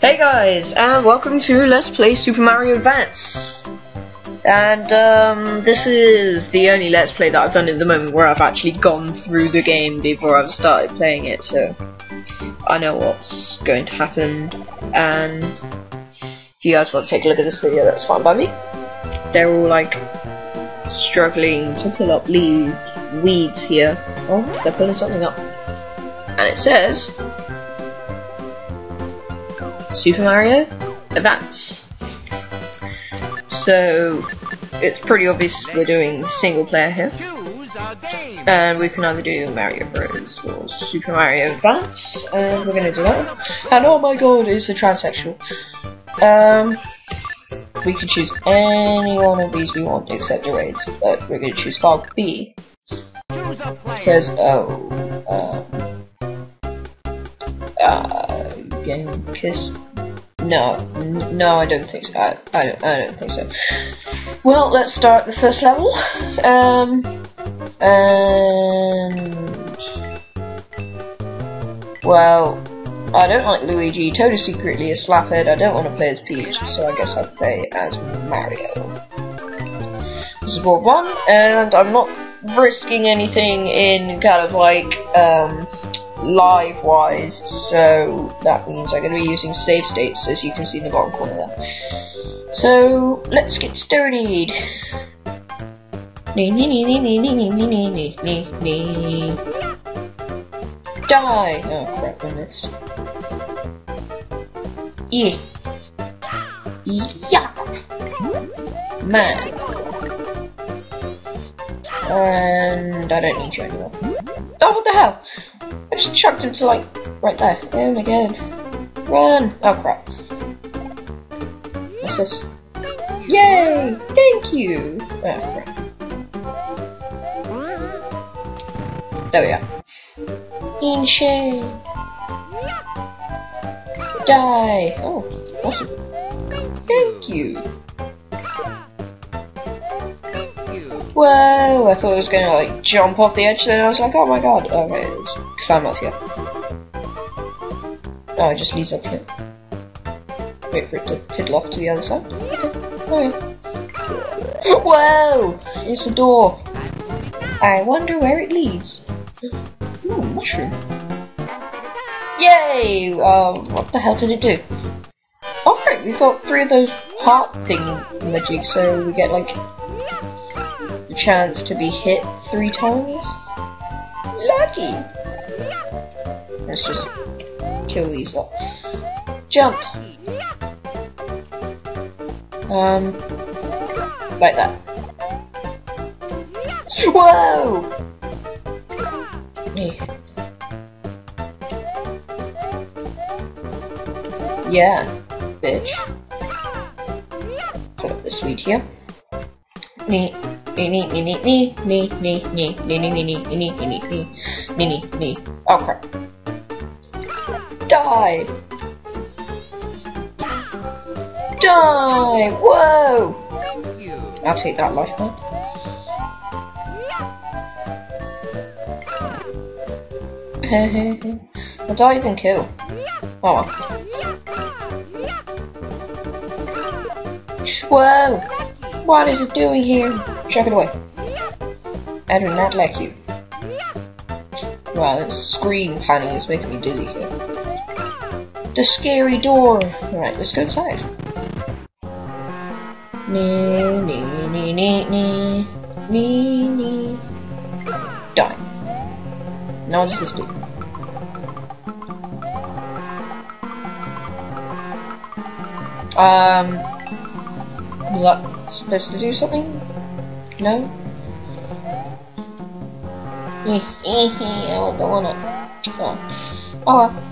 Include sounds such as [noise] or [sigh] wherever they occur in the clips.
Hey guys, and welcome to Let's Play Super Mario Advance. And um, this is the only Let's Play that I've done at the moment where I've actually gone through the game before I've started playing it, so I know what's going to happen. And if you guys want to take a look at this video, that's fine by me. They're all like struggling to pull up leaves, weeds here. Oh, they're pulling something up. And it says Super Mario Advance. So it's pretty obvious we're doing single player here. And we can either do Mario Bros or Super Mario Advance, and we're gonna do that. And oh my god, it's a transsexual. Um, we can choose any one of these we want except erase, but we're gonna choose file B. Because, oh, um, uh, getting. No, no, I don't think so. I, I, don't, I don't think so. Well, let's start the first level. Um, and well, I don't like Luigi. Toad is secretly a slaphead. I don't want to play as Peach, so I guess I'll play as Mario. This is board one, and I'm not risking anything in kind of like um, live wise so that means I'm going to be using save states as you can see in the bottom corner there. So let's get started. Die! Oh crap I missed. Yeah. Yeah. Man. And I don't need you anymore. Oh, what the hell? I just chucked him to like right there. Oh my god. Run! Oh crap. What's this? Yay! Thank you! Oh crap. There we are. Insane! Die! Oh, awesome. Whoa! I thought it was gonna like jump off the edge, then I was like, oh my god. Okay, let's climb up here. Oh, it just leads up here. Wait for it to piddle off to the other side. Oh, Whoa! It's a door. I wonder where it leads. Ooh, mushroom. Yay! Uh, what the hell did it do? Great, we've got three of those heart thingy magic, so we get like the chance to be hit three times. Lucky! Let's just kill these up. Jump! Um, like that. Whoa! Yeah, bitch. Put up this weed here. Oh crap. Die! Die! Whoa! I'll take that life bar. I don't even kill. Oh well. Whoa! What is it doing here? Chuck it away. I do not like you. Wow, that screen panning is making me dizzy here. The scary door! Alright, let's go inside. Nee, nee, nee, nee, nee. Nee, nee. Die. Now what does this do? Um, is that supposed to do something? No? I want the one up. Oh. Oh.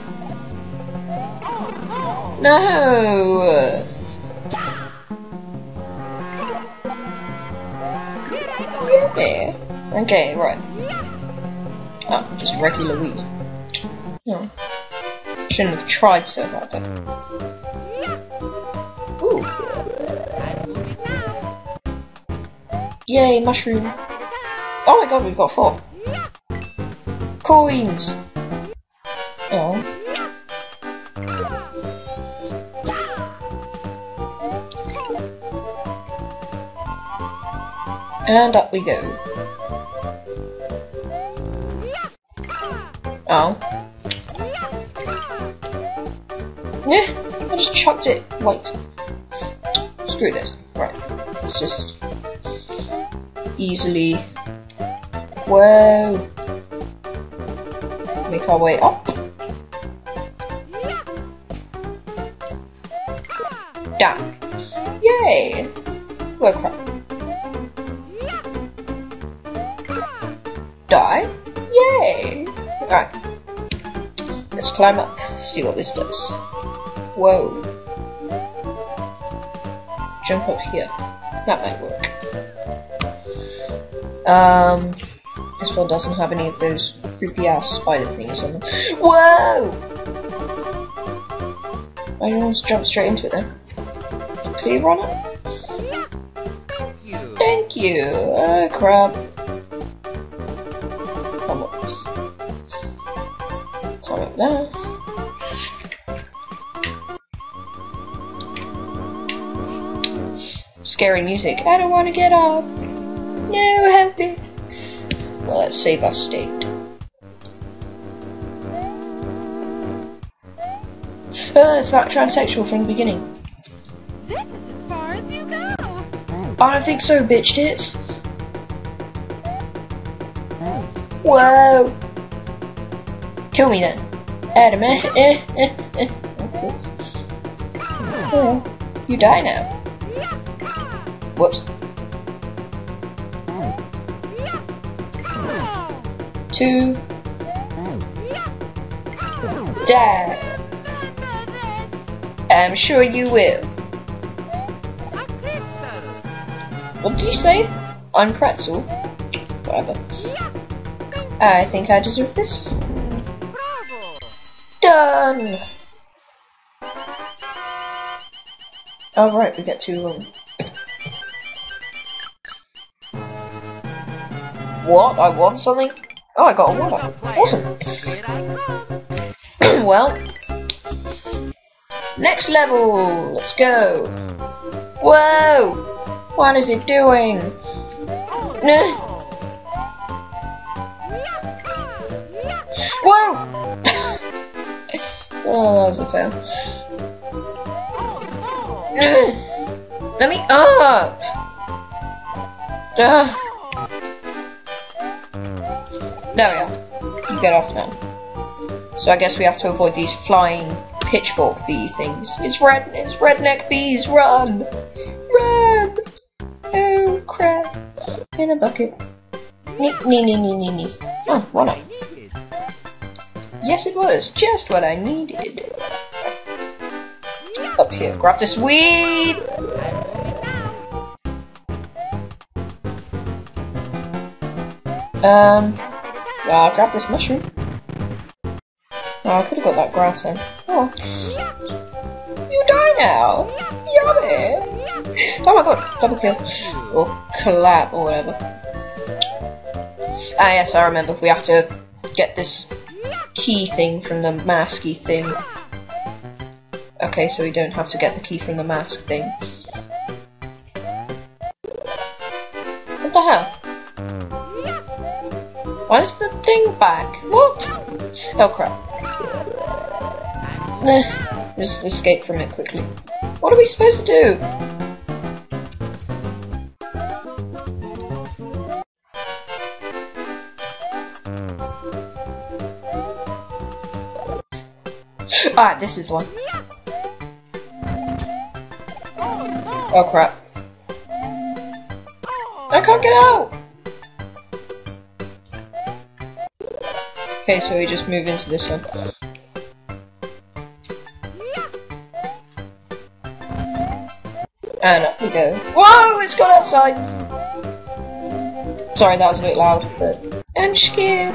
[laughs] No! Yeah. Okay, right. Ah, just regular weed. No. Oh. Shouldn't have tried so hard then. Ooh. Yay, mushroom. Oh my god, we've got four. Coins! Oh. And up we go. Oh. Yeah, I just chucked it. Wait. Screw this. Right. Let's just easily. Whoa. Make our way up. Done. Yay! Whoa, crap. Climb up, see what this does. Whoa. Jump up here. That might work. Um, this one doesn't have any of those creepy ass spider things on them. Whoa! I almost jumped straight into it then. You run it? Thank you. Oh crap. Scary music. I don't want to get up. No, help me. Well, let's save our state. Oh, it's that transsexual from the beginning. Far as you go. I don't think so, bitch tits. Whoa! Kill me then. Eh, eh, eh. Oh, you die now. Whoops. Two. Die. I'm sure you will. What did you say? I'm pretzel. Whatever. I think I deserve this. Bravo. Done! Oh right, we get to um What? I won something? Oh I got a water. Awesome. Here I come. well Next level! Let's go! Whoa! What is it doing? Oh, that was a fail. [gasps] Let me up! Ah. There we are. You get off now. So I guess we have to avoid these flying pitchfork bee things. It's red. It's redneck bees. Run! Run! Oh crap! In a bucket. Nee nee nee nee nee. Oh, one up. Yes, it was just what I needed. Up here, grab this weed. Um, uh, grab this mushroom. Oh, I could have got that grass then. Oh, you die now. Yummy. Oh my god, double kill or collab or whatever. Ah, yes, I remember. We have to get this key thing from the masky thing. Okay, so we don't have to get the key from the mask thing. What the hell? Why is the thing back? What? Oh crap. Nah, just escape from it quickly. What are we supposed to do? Ah, this is one. Oh crap. I can't get out! Okay, so we just move into this one. And up we go. Whoa, it's gone outside! Sorry, that was a bit loud, but I'm scared.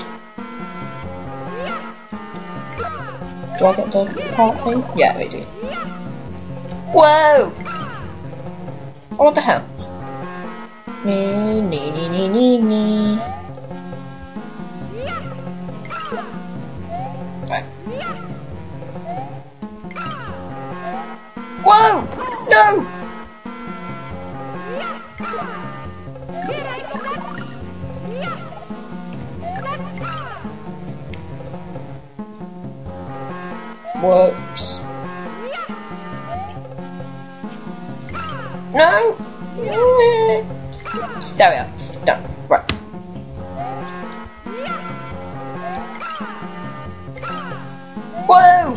Do I get the heart thing? Yeah, we do. Whoa! Oh, what the hell? Nee, nee, nee, nee, nee, nee. Right. Whoa! No! Whoops. No! There we are. Done. Right. Whoa!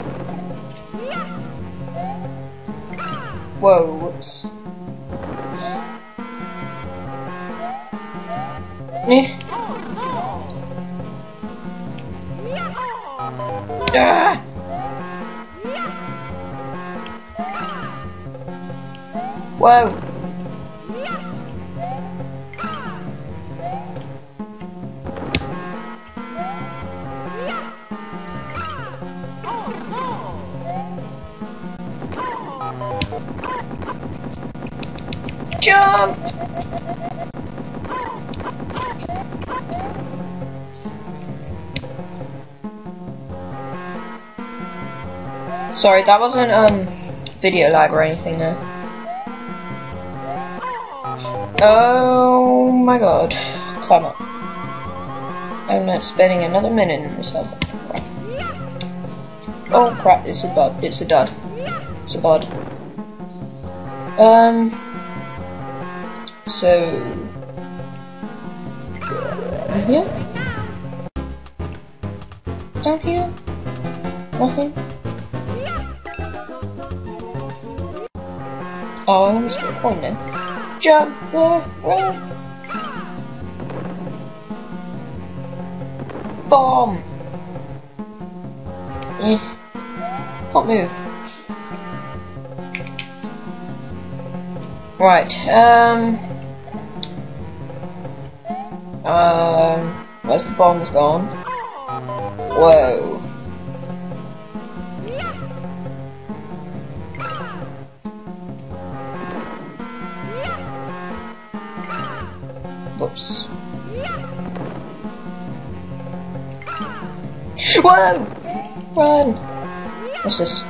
Whoa, whoops. Eh. Ah! Whoa! Jump! Sorry, that wasn't um video lag or anything there. Oh my god. Climb up. I'm not spending another minute in this. Right. Oh crap, it's a bud. It's a dud. It's a bud. Um. So. Here? Down here? Nothing? Oh, I almost got a coin then. Jump! Run! Bomb! Eh. Can't move. Right, um... Um... Where's the bombs gone? Whoa. Whoa! Run! What's this?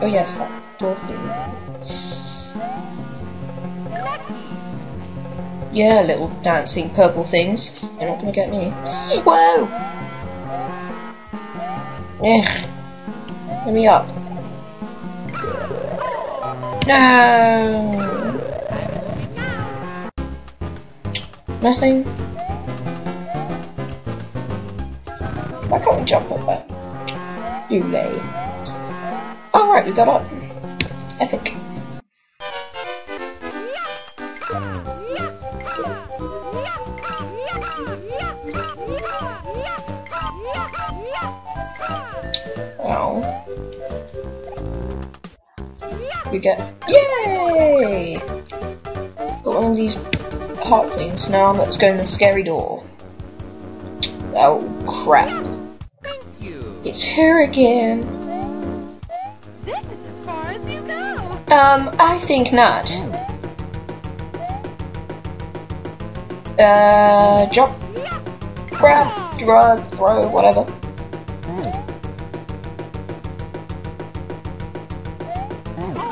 Oh yes, that door thing. Yeah, little dancing purple things. They're not gonna get me. Whoa! Ugh. Let me up. No! Nothing? Can't jump up that? Doolay. Oh right, we got up. Epic. Oh. We get Yay! Got one of these heart things. Now let's go in the scary door. Oh crap. It's her again. This is as far as you go. Um, I think not. Uh, jump, grab, drug, throw, whatever.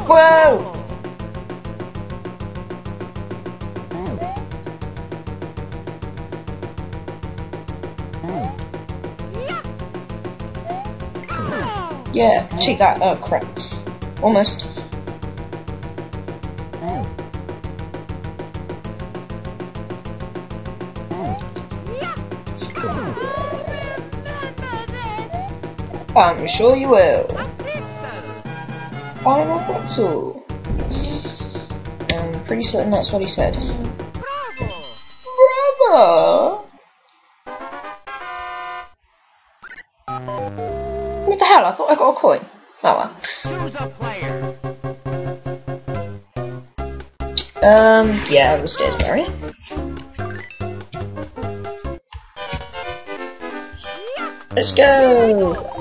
Whoa! Yeah, take that. Oh crap. Almost. I'm sure you will. Final pretzel. I'm pretty certain that's what he said. Bravo. Bravo! I thought I got a coin. Oh well. Choose a player. Um, yeah, the stairs barrier. Let's go!